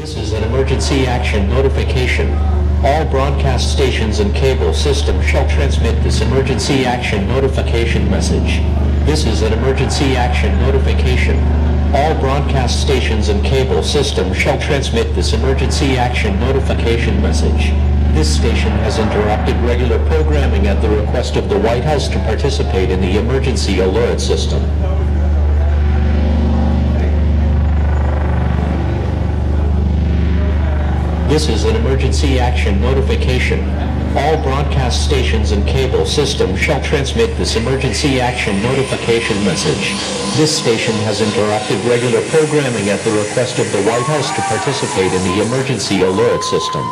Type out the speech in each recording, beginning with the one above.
This is an emergency action notification. All broadcast stations and cable systems shall transmit this emergency action notification message. This is an emergency action notification. All broadcast stations and cable systems shall transmit this emergency action notification message. This station has interrupted regular programming at the request of the White House to participate in the emergency alert system. This is an emergency action notification. All broadcast stations and cable systems shall transmit this emergency action notification message. This station has interrupted regular programming at the request of the White House to participate in the emergency alert system.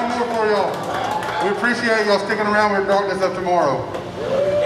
One more for y'all. We appreciate y'all sticking around with darkness of tomorrow.